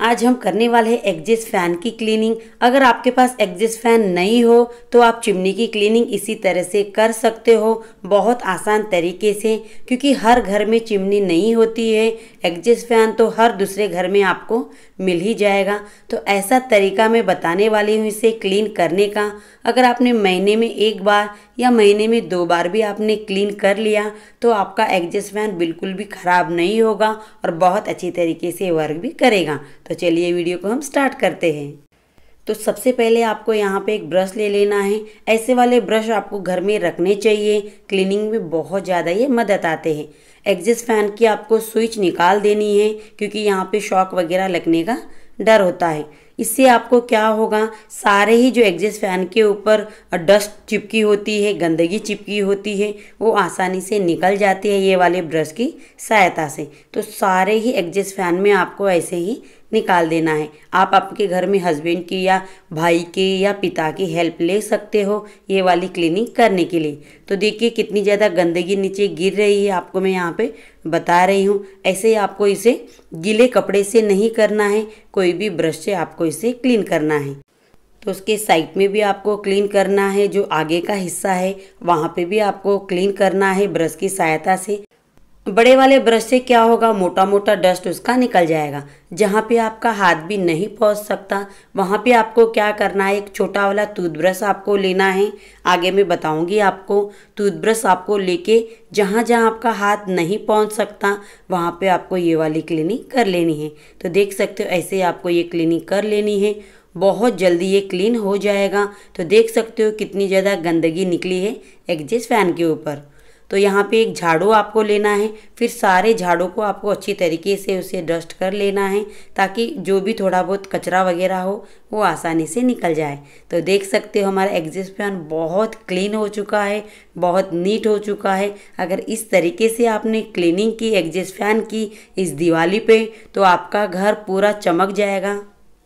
आज हम करने वाले हैं एग्जिस्ट फ़ैन की क्लीनिंग अगर आपके पास एग्जिस्ट फ़ैन नहीं हो तो आप चिमनी की क्लीनिंग इसी तरह से कर सकते हो, बहुत आसान तरीके से, क्योंकि हर घर में चिमनी नहीं होती है। एग्जिस्ट फ़ैन तो हर दूसरे घर में आपको मिल ही जाएगा। तो ऐसा तरीका मैं बताने वाली हूँ इसे क्लीन करने का। अगर आपने महीने में एक बार या महीने में दो बार भी आपने क्लीन कर लिया तो आपका एग्जिस्ट फ़ैन बिल्कुल भी ख़राब नहीं होगा और बहुत अच्छी तरीके से वर्क भी करेगा। तो चलिए वीडियो को हम स्टार्ट करते हैं। तो सबसे पहले आपको यहाँ पे एक ब्रश ले लेना है। ऐसे वाले ब्रश आपको घर में रखने चाहिए। क्लीनिंग में बहुत ज़्यादा ये मदद आते हैं। एग्जिस्ट फ़ैन की आपको स्विच निकाल देनी है, क्योंकि यहाँ पे शॉक वगैरह लगने का डर होता है। इससे आपको क्या होगा, सारे ही जो एग्जिस्ट फ़ैन के ऊपर डस्ट चिपकी होती है, गंदगी चिपकी होती है, वो आसानी से निकल जाती है ये वाले ब्रश की सहायता से। तो सारे ही एग्जिस्ट फ़ैन में आपको ऐसे ही निकाल देना है। आप आपके घर में हस्बैंड की या भाई के या पिता की हेल्प ले सकते हो ये वाली क्लीनिंग करने के लिए। तो देखिए कितनी ज़्यादा गंदगी नीचे गिर रही है आपको मैं यहाँ पे बता रही हूँ। ऐसे ही आपको इसे गीले कपड़े से नहीं करना है, कोई भी ब्रश से आपको इसे क्लीन करना है। तो उसके साइड में भी आपको क्लीन करना है, जो आगे का हिस्सा है, वहाँ पे भी आपको क्लीन करना है ब्रश की सहायता से। बड़े वाले ब्रश से क्या होगा? मोटा मोटा डस्ट उसका निकल जाएगा। जहाँ पे आपका हाथ भी नहीं पहुँच सकता, वहाँ पे आपको क्या करना है? एक छोटा वाला टूथब्रश आपको लेना है। आगे मैं बताऊँगी आपको। टूथब्रश आपको लेके जहाँ जहाँ आपका हाथ नहीं पहुँच सकता, वहाँ पे आपको ये वाली क्लीनिंग कर लेनी है। तो देख सकते हो, ऐसे आपको ये क्लीनिंग कर लेनी है। बहुत जल्दी ये क्लीन हो जाएगा। तो देख सकते हो, कितनी ज़्यादा गंदगी निकली है एग्जिस्ट फ़ैन के ऊपर। तो यहाँ पे एक झाड़ू आपको लेना है, फिर सारे झाड़ू को आपको अच्छी तरीके से उसे डस्ट कर लेना है, ताकि जो भी थोड़ा बहुत कचरा वगैरह हो, वो आसानी से निकल जाए। तो देख सकते हो हमारा एग्जिस्ट फ़ैन बहुत क्लीन हो चुका है, बहुत नीट हो चुका है। अगर इस तरीके से आपने क्लीनिंग की एग्जिस्ट फ़ैन की इस दिवाली पे तो आपका घर पूरा चमक जाएगा।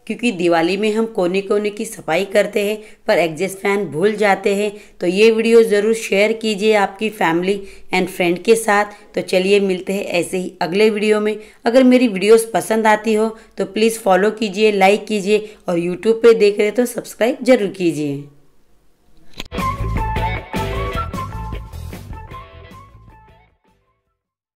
क्योंकि दिवाली में हम कोने कोने की सफ़ाई करते हैं, पर एग्जस्ट फ़ैन भूल जाते हैं। तो ये वीडियो ज़रूर शेयर कीजिए आपकी फैमिली एंड फ्रेंड के साथ। तो चलिए मिलते हैं ऐसे ही अगले वीडियो में। अगर मेरी वीडियोस पसंद आती हो तो प्लीज़ फॉलो कीजिए, लाइक कीजिए और यूट्यूब पे देख रहे तो सब्सक्राइब ज़रूर कीजिए।